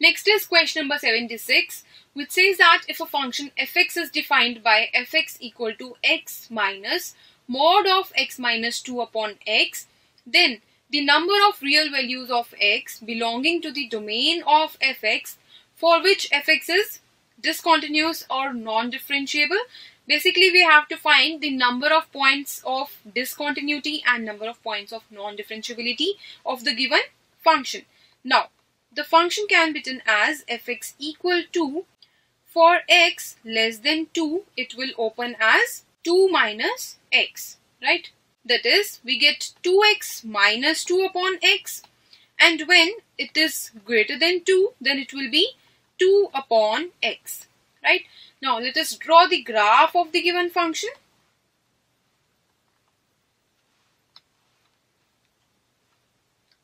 Next is question number 76 which says that if a function fx is defined by fx equal to x minus mod of x minus 2 upon x then the number of real values of x belonging to the domain of fx for which fx is discontinuous or non-differentiable. Basically we have to find the number of points of discontinuity and number of points of non-differentiability of the given function. Now the function can be written as fx equal to for x less than 2 it will open as 2 minus x right? That is we get 2x minus 2 upon x and when it is greater than 2 then it will be 2 upon x right? Now let us draw the graph of the given function.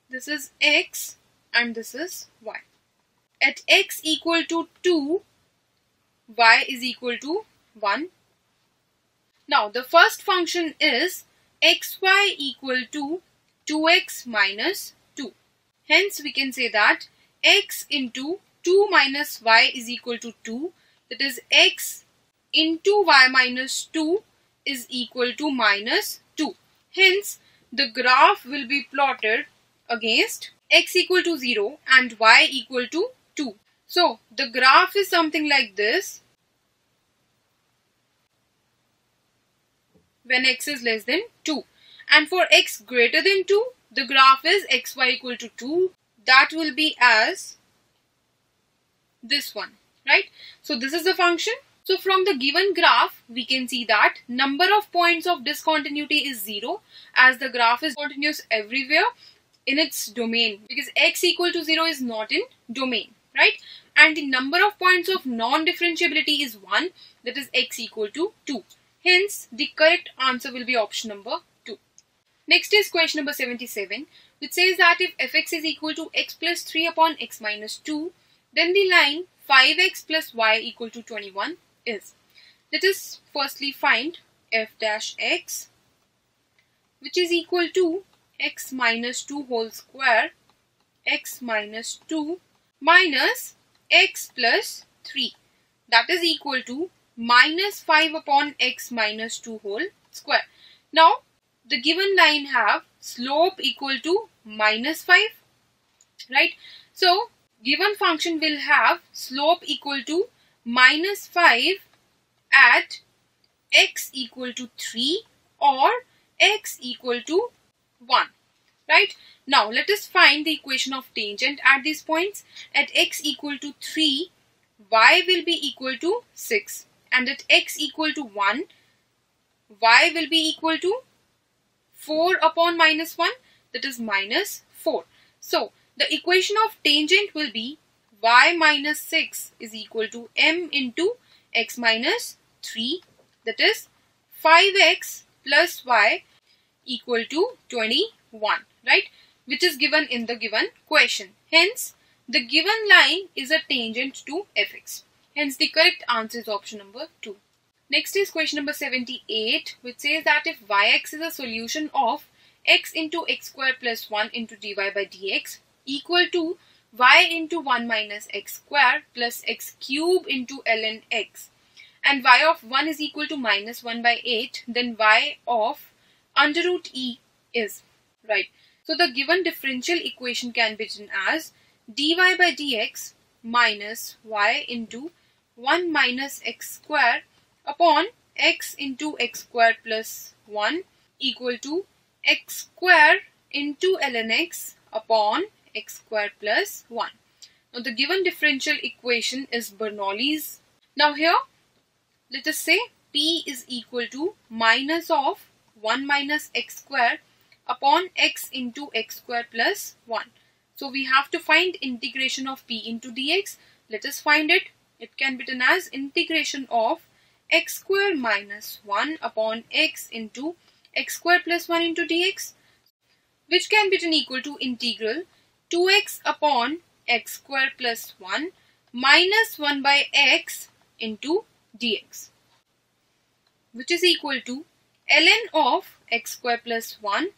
This is x and this is y. At x equal to 2, y is equal to 1. Now the first function is xy equal to 2x minus 2. Hence we can say that x into 2 minus y is equal to 2. That is x into y minus 2 is equal to minus 2. Hence the graph will be plotted against x equal to 0 and y equal to 2. So the graph is something like this. When x is less than 2 and for x greater than 2 the graph is xy equal to 2 that will be as this one right? So this is the function. So from the given graph we can see that number of points of discontinuity is 0 as the graph is continuous everywhere in its domain because x equal to 0 is not in domain right? And the number of points of non-differentiability is 1 that is x equal to 2 hence the correct answer will be option number 2 next is question number 77 which says that if fx is equal to x plus 3 upon x minus 2 then the line 5x plus y equal to 21 is. Let us firstly find f dash x which is equal to x minus 2 whole square x minus 2 minus x plus 3 that is equal to minus 5 upon x minus 2 whole square. Now the given line have slope equal to minus 5 right. So given function will have slope equal to minus 5 at x equal to 3 or x equal to 1 right? Now let us find the equation of tangent at these points. At x equal to 3 y will be equal to 6 and at x equal to 1 y will be equal to 4 upon minus 1 that is minus 4 so the equation of tangent will be y minus 6 is equal to m into x minus 3 that is 5x plus y equal to 21 right? Which is given in the given question. Hence the given line is a tangent to fx. Hence the correct answer is option number 2 next is question number 78 which says that if yx is a solution of x into x square plus 1 into dy by dx equal to y into 1 minus x square plus x cube into ln x and y of 1 is equal to minus 1 by 8 then y of under root e is right so the given differential equation can be written as dy by dx minus y into 1 minus x square upon x into x square plus 1 equal to x square into ln x upon x square plus 1. Now the given differential equation is Bernoulli's. Now here let us say p is equal to minus of 1 minus x square upon x into x square plus 1. So we have to find integration of p into dx. Let us find it. It can be written as integration of x square minus 1 upon x into x square plus 1 into dx which can be written equal to integral 2x upon x square plus 1 minus 1 by x into dx which is equal to ln of x square plus 1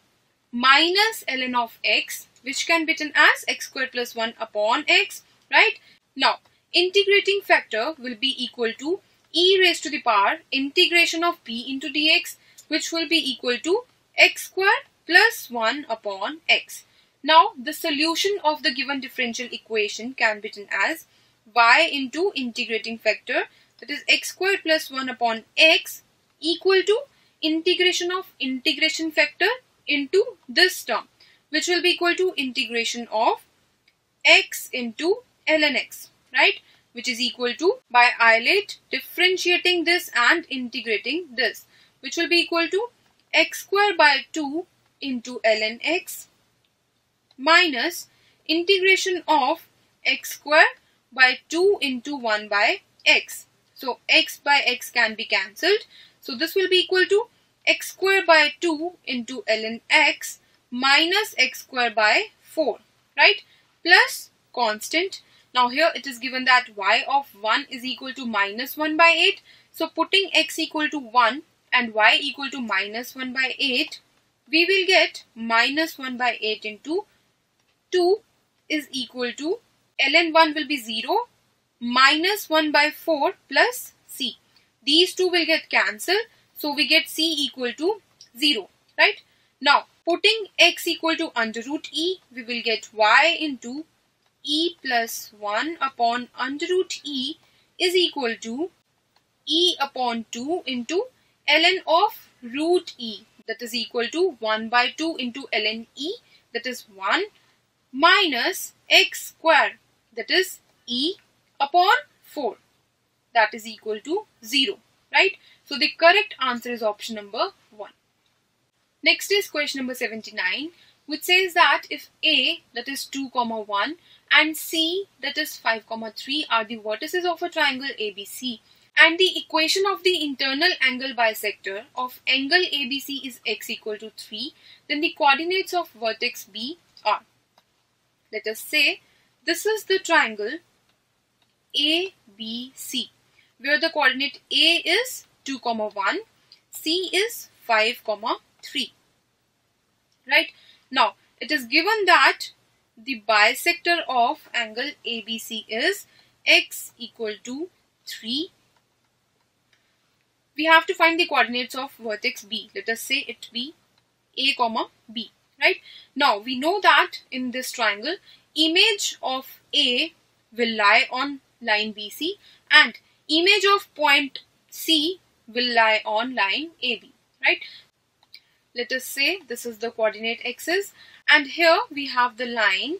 minus ln of x which can be written as x square plus 1 upon x right? Now, integrating factor will be equal to e raised to the power integration of p into dx which will be equal to x square plus 1 upon x. Now, the solution of the given differential equation can be written as y into integrating factor that is x square plus 1 upon x equal to integration of integration factor into this term which will be equal to integration of x into ln x right which is equal to by ILATE differentiating this and integrating this which will be equal to x square by 2 into ln x minus integration of x square by 2 into 1 by x. So x by x can be cancelled. So this will be equal to x square by 2 into ln x minus x square by 4 right plus constant. Now here it is given that y of 1 is equal to minus 1 by 8. So putting x equal to 1 and y equal to minus 1 by 8 we will get minus 1 by 8 into 2 is equal to ln1 will be 0 minus 1 by 4 plus c. These two will get cancelled. So we get c equal to 0. Right. Now putting x equal to under root e we will get y into e plus 1 upon under root e is equal to e upon 2 into ln of root e that is equal to 1 by 2 into ln e that is 1 minus x square that is e upon 4 that is equal to 0 right so the correct answer is option number 1 next is question number 79 which says that if a that is 2 comma 1 and c that is 5 comma 3 are the vertices of a triangle abc and the equation of the internal angle bisector of angle ABC is x equal to 3, then the coordinates of vertex B are. Let us say this is the triangle ABC where the coordinate A is 2 comma 1, C is 5 comma 3. Right? Now, it is given that the bisector of angle ABC is x equal to 3 we have to find the coordinates of vertex B. Let us say it be A comma B, right? Now, we know that in this triangle, image of A will lie on line BC and image of point C will lie on line AB, right? Let us say this is the coordinate x's and here we have the line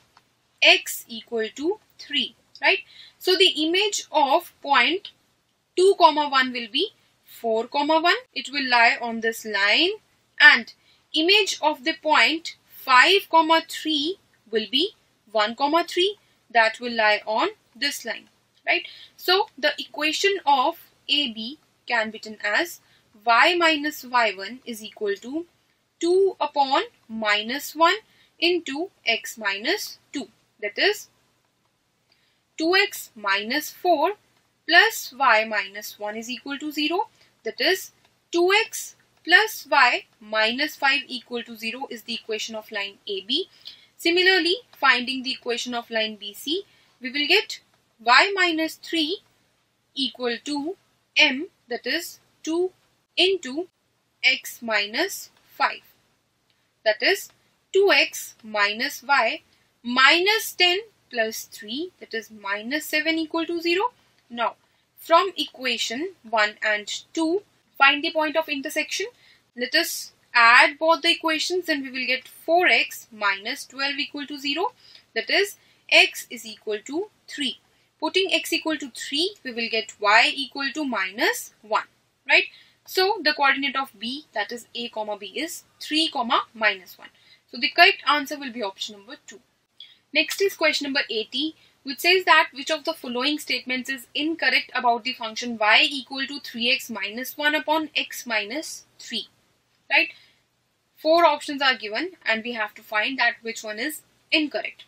x equal to 3, right? So, the image of point 2 comma 1 will be 4 comma 1 it will lie on this line and image of the point 5 comma 3 will be 1 comma 3 that will lie on this line right? So the equation of AB can be written as y minus y1 is equal to 2 upon minus 1 into x minus 2 that is 2x minus 4 plus y minus 1 is equal to 0 that is 2x plus y minus 5 equal to 0 is the equation of line AB. Similarly, finding the equation of line BC, we will get y minus 3 equal to m that is 2 into x minus 5 that is 2x minus y minus 10 plus 3 that is minus 7 equal to 0. Now from equation 1 and 2, find the point of intersection. Let us add both the equations and we will get 4x minus 12 equal to 0. That is x is equal to 3. Putting x equal to 3, we will get y equal to minus 1. Right? So, the coordinate of b that is a comma b is 3 comma minus 1. So, the correct answer will be option number 2. Next is question number 80 which says that which of the following statements is incorrect about the function y equal to 3x minus 1 upon x minus 3. Right? Four options are given and we have to find that which one is incorrect.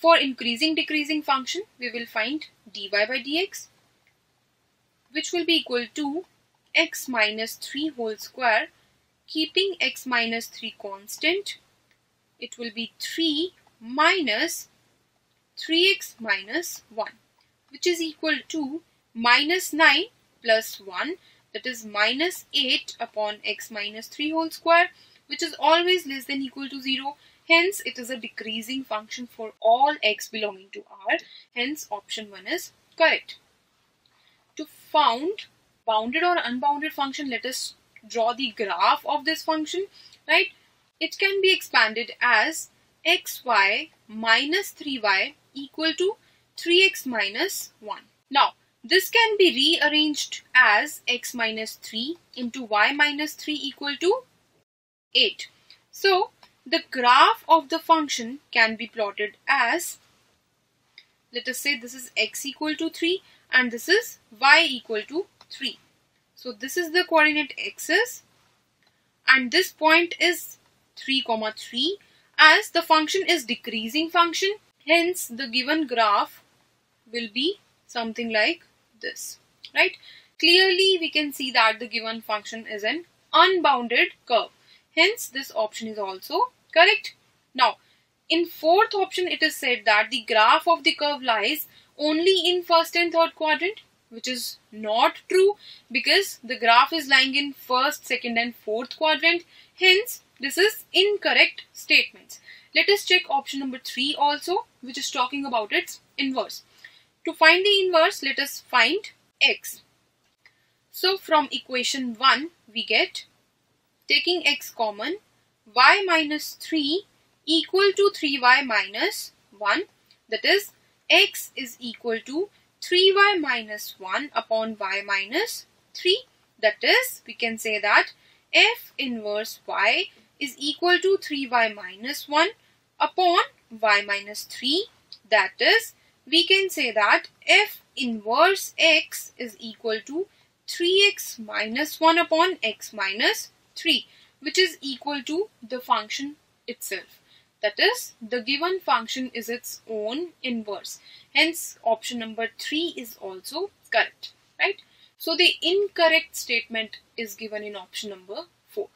For increasing decreasing function, we will find dy by dx which will be equal to x minus 3 whole square keeping x minus 3 constant. It will be 3 minus 3x minus 1 which is equal to minus 9 plus 1 that is minus 8 upon x minus 3 whole square which is always less than equal to 0 hence it is a decreasing function for all x belonging to R hence option 1 is correct. To found bounded or unbounded function let us draw the graph of this function right it can be expanded as xy minus 3y equal to 3x minus 1. Now, this can be rearranged as x minus 3 into y minus 3 equal to 8. So, the graph of the function can be plotted as, let us say this is x equal to 3 and this is y equal to 3. So, this is the coordinate axis and this point is 3 comma 3 as the function is decreasing function hence the given graph will be something like this, right? Clearly, we can see that the given function is an unbounded curve. Hence, this option is also correct. Now, in fourth option, it is said that the graph of the curve lies only in first and third quadrant, which is not true because the graph is lying in first, second and fourth quadrant. Hence, this is incorrect statements. Let us check option number 3 also, which is talking about its inverse. To find the inverse, let us find x. So from equation 1, we get, taking x common, y minus 3 equal to 3y minus 1. That is, x is equal to 3y minus 1 upon y minus 3. That is, we can say that f inverse y is equal to 3y minus 1 upon y minus 3. That is, we can say that f inverse x is equal to 3x minus 1 upon x minus 3 which is equal to the function itself. That is, the given function is its own inverse. Hence, option number 3 is also correct. Right? So, the incorrect statement is given in option number 4.